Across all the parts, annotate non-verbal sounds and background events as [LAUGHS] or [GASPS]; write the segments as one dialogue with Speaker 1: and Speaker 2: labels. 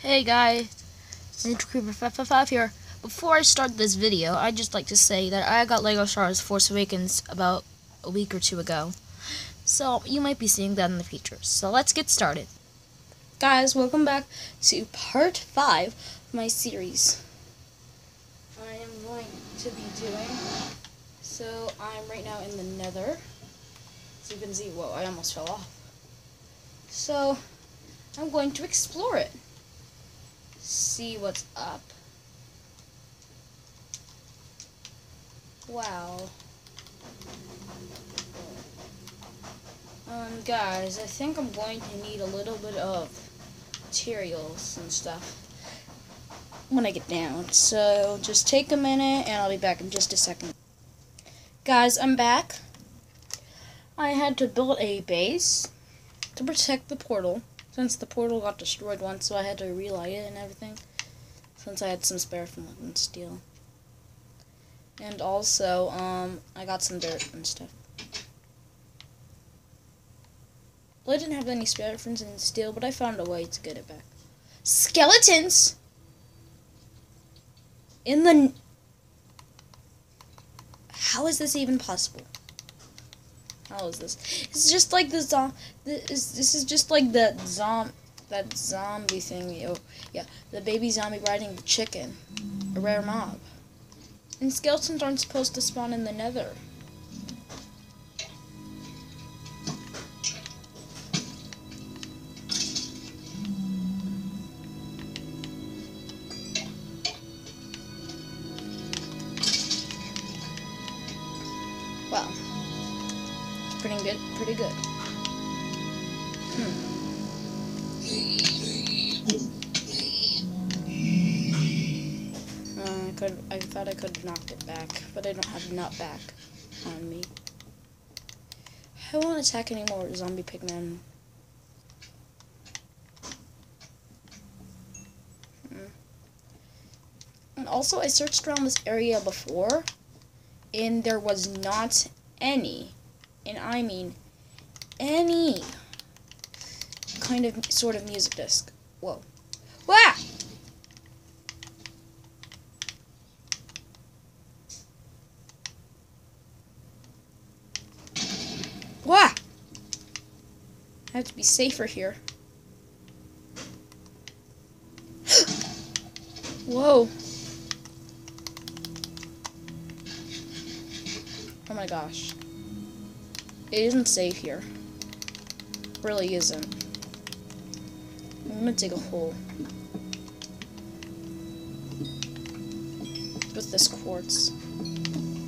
Speaker 1: Hey guys, Ninja Creeper 555 here. Before I start this video, I'd just like to say that I got LEGO Star Wars Force Awakens about a week or two ago. So you might be seeing that in the future. So let's get started. Guys, welcome back to part 5 of my series. I am going to be doing, so I'm right now in the nether. So you can see, whoa, I almost fell off. So, I'm going to explore it see what's up. Wow. Um, guys, I think I'm going to need a little bit of materials and stuff when I get down. So, just take a minute and I'll be back in just a second. Guys, I'm back. I had to build a base to protect the portal since the portal got destroyed once, so I had to relight it and everything. Since I had some spare from London Steel. And also, um, I got some dirt and stuff. Well, I didn't have any spare from steel, but I found a way to get it back. Skeletons! In the... How is this even possible? How is this? It's just like the zom. This this is just like the zom that zombie thing. Oh, yeah, the baby zombie riding the chicken, a rare mob. And skeletons aren't supposed to spawn in the Nether. Pretty good. Pretty good. Hmm. Uh, I could. I thought I could have knocked it back, but I don't have knockback on me. I won't attack any more zombie pigmen. Hmm. And also, I searched around this area before, and there was not any and I mean any kind of sort of music disc. Whoa. Wah! Wah! I have to be safer here. [GASPS] Whoa. Oh my gosh. It isn't safe here. really isn't. I'm gonna dig a hole. With this quartz.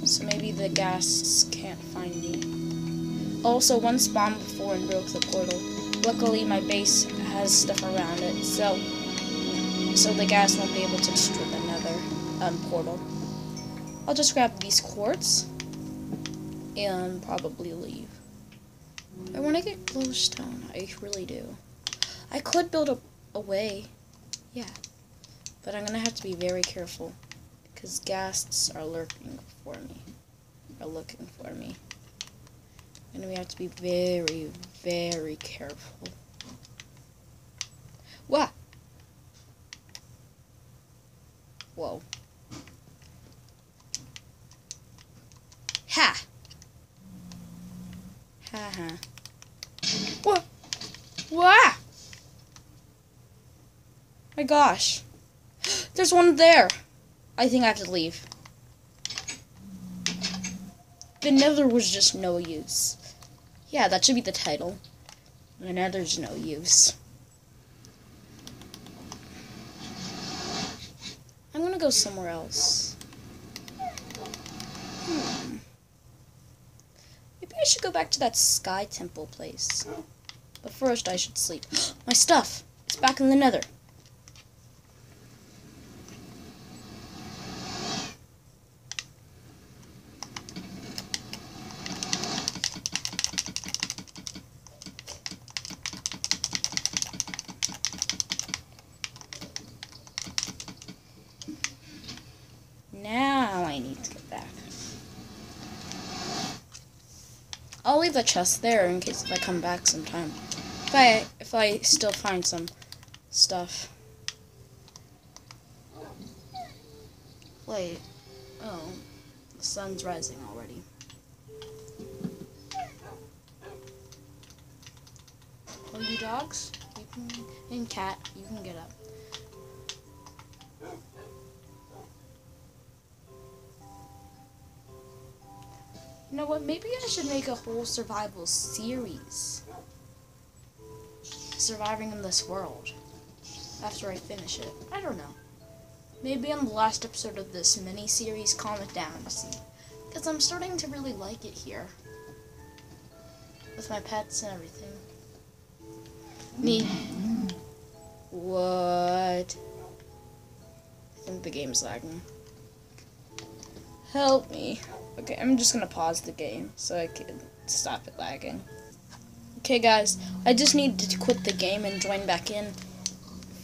Speaker 1: So maybe the ghasts can't find me. Also, one spawned before and broke the portal. Luckily, my base has stuff around it, so so the ghast won't be able to destroy another um, portal. I'll just grab these quartz and probably leave. I want to get glowstone. I really do. I could build a, a way. Yeah. But I'm going to have to be very careful. Because ghasts are lurking for me. Are looking for me. And we have to be very, very careful. What? Whoa. Ha. What? What? My gosh. There's one there. I think I have to leave. The nether was just no use. Yeah, that should be the title. The nether's no use. I'm gonna go somewhere else. Hmm. I should go back to that sky temple place. But first I should sleep. [GASPS] My stuff! It's back in the nether. Now I need to I'll leave the chest there in case if I come back sometime. If I, if I still find some stuff. Wait. Oh. The sun's rising already. Oh, you dogs? You can, and cat, you can get up. You know what? Maybe I should make a whole survival series. Surviving in this world. After I finish it. I don't know. Maybe on the last episode of this mini series, calm it down. See, because I'm starting to really like it here with my pets and everything. Me. What? I think the game's lagging. Help me. Okay, I'm just gonna pause the game so I can stop it lagging. Okay, guys, I just need to quit the game and join back in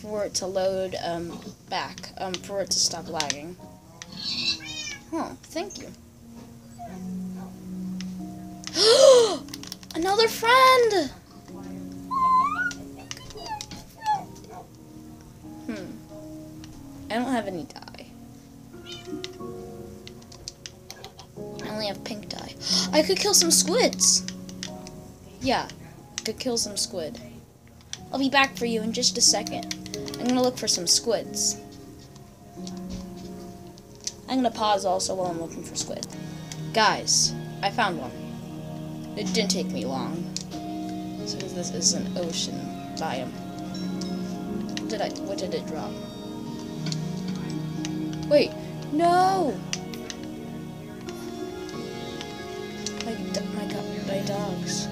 Speaker 1: for it to load um, back, um, for it to stop lagging. Oh, thank you. [GASPS] Another friend! Hmm. I don't have any dye. Only have pink dye. I could kill some squids! Yeah, I could kill some squid. I'll be back for you in just a second. I'm gonna look for some squids. I'm gonna pause also while I'm looking for squid. Guys, I found one. It didn't take me long. So this is an ocean biome. Did I what did it drop? Wait, no! Dogs.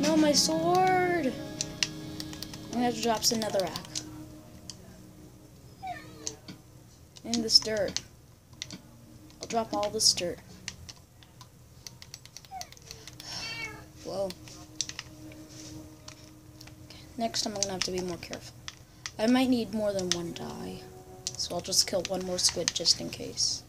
Speaker 1: No, my sword! I'm gonna have to drop some netherrack. In this dirt. I'll drop all this dirt. Whoa. Okay, Next time I'm gonna have to be more careful. I might need more than one dye. So I'll just kill one more squid just in case.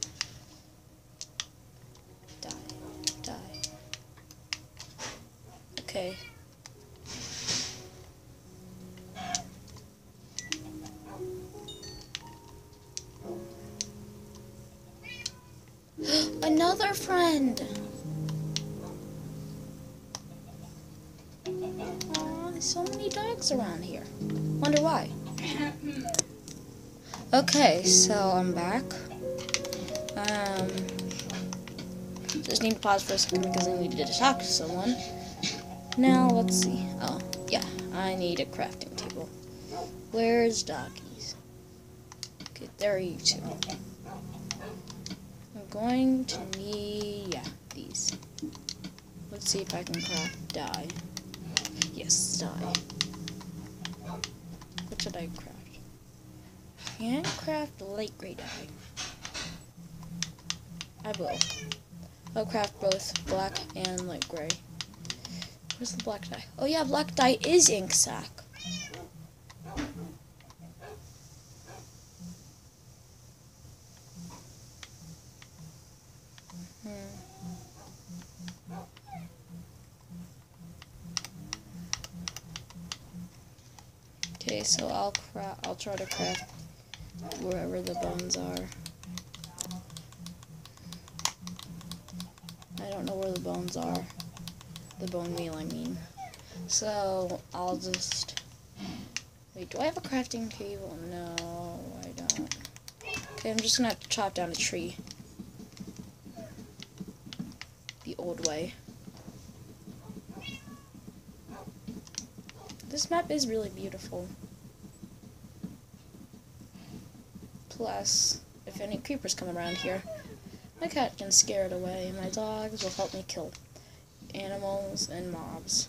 Speaker 1: So many dogs around here. Wonder why. Okay, so I'm back. Um, just need to pause for a second because I needed to talk to someone. Now, let's see. Oh, yeah, I need a crafting table. Where's doggies? Okay, there are you two. I'm going to need, yeah, these. Let's see if I can craft dye. Dye. What should I craft? Can craft light gray dye. I will. I'll craft both black and light gray. Where's the black dye? Oh yeah, black dye is ink sac. Hmm. Okay, so I'll I'll try to craft wherever the bones are. I don't know where the bones are. The bone meal, I mean. So, I'll just... Wait, do I have a crafting table? No, I don't. Okay, I'm just gonna have to chop down a tree. The old way. This map is really beautiful. Plus, if any creepers come around here, my cat can scare it away, and my dogs will help me kill animals and mobs.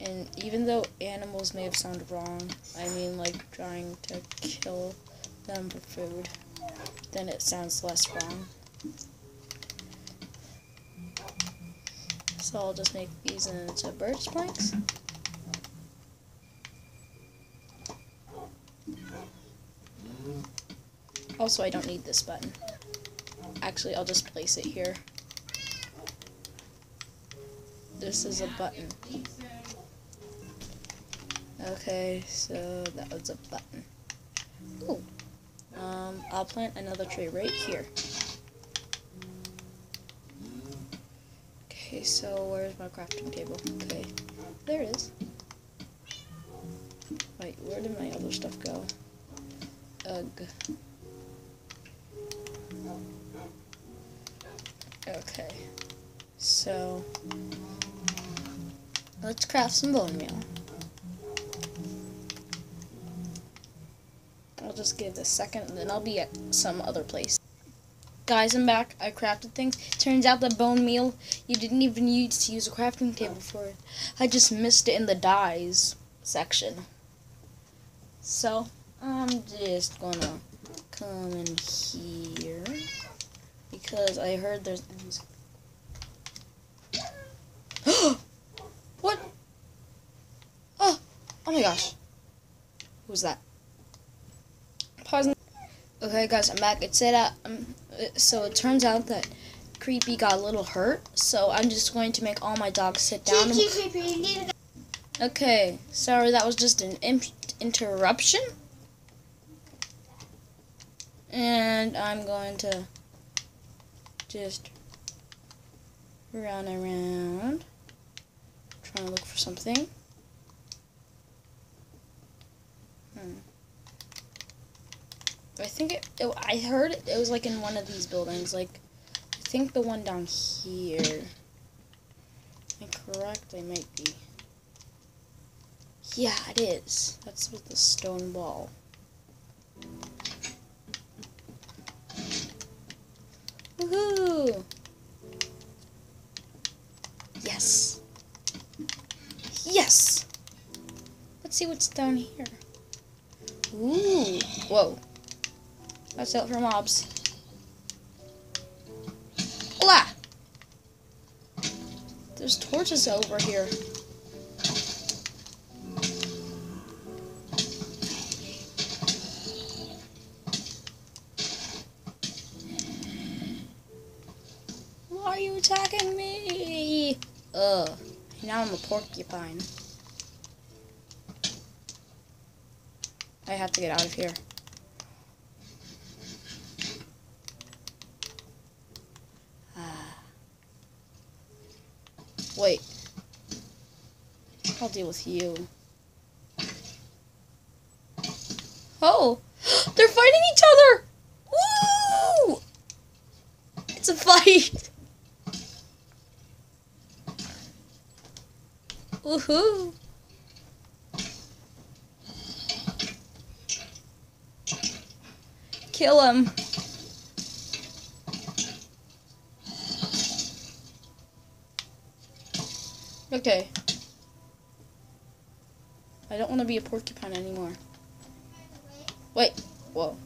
Speaker 1: And even though animals may have sounded wrong, I mean like trying to kill them for food, then it sounds less wrong. So I'll just make these into birch planks. Also, I don't need this button. Actually, I'll just place it here. This is a button. Okay, so that was a button. Ooh, Um, I'll plant another tree right here. Okay, so where's my crafting table? Okay, there it is. Wait, where did my other stuff go? Ugh. Okay, so let's craft some bone meal. I'll just give this a second and then I'll be at some other place. Guys, I'm back. I crafted things. Turns out that bone meal, you didn't even need to use a crafting table for it. I just missed it in the dyes section. So, I'm just gonna come in here because I heard there's [GASPS] what? Oh, oh my gosh. Who's that? Pause. Okay, guys, I'm back. It said, uh, um, so it turns out that Creepy got a little hurt, so I'm just going to make all my dogs sit down. Okay, sorry, that was just an interruption. And I'm going to just run around, trying to look for something. Hmm. I think it, it, I heard it, it was like in one of these buildings, like, I think the one down here. Am I correct? I might be. Yeah, it is. That's with the stone wall. Woohoo! Yes. Yes! Let's see what's down here. Ooh. Whoa. Watch out for mobs. Hola! There's torches over here. Ugh. Now I'm a porcupine. I have to get out of here. Ah. Wait. I'll deal with you. Oh! [GASPS] They're fighting each other! Woo! It's a fight! [LAUGHS] Woohoo! Kill him. Okay. I don't want to be a porcupine anymore. Wait. Whoa.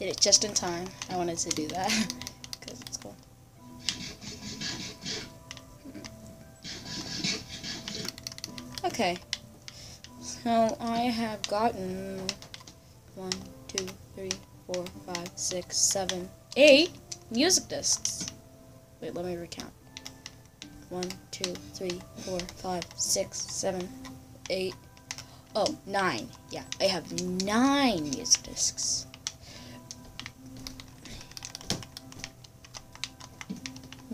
Speaker 1: Did it just in time. I wanted to do that. [LAUGHS] Because it's cool. Okay. So I have gotten one, two, three, four, five, six, seven, eight music discs. Wait, let me recount. One, two, three, four, five, six, seven, eight. Oh, nine. Yeah, I have nine music discs.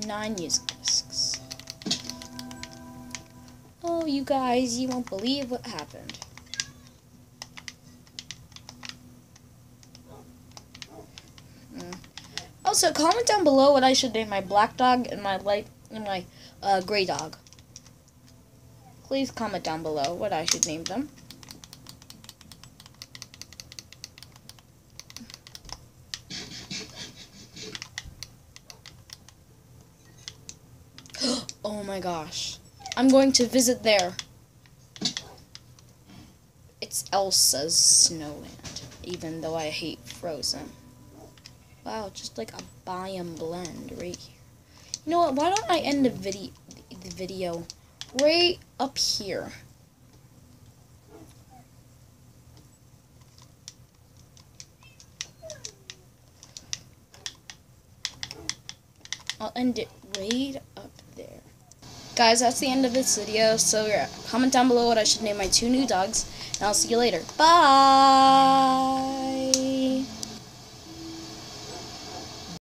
Speaker 1: Nine music discs. Oh, you guys, you won't believe what happened. Mm. Also, comment down below what I should name my black dog and my light and my uh, gray dog. Please comment down below what I should name them. Oh my gosh. I'm going to visit there. It's Elsa's snowland, even though I hate Frozen. Wow, just like a biome blend right here. You know what? Why don't I end the video the video right up here? I'll end it right up. Guys, that's the end of this video, so yeah, comment down below what I should name my two new dogs, and I'll see you later. Bye!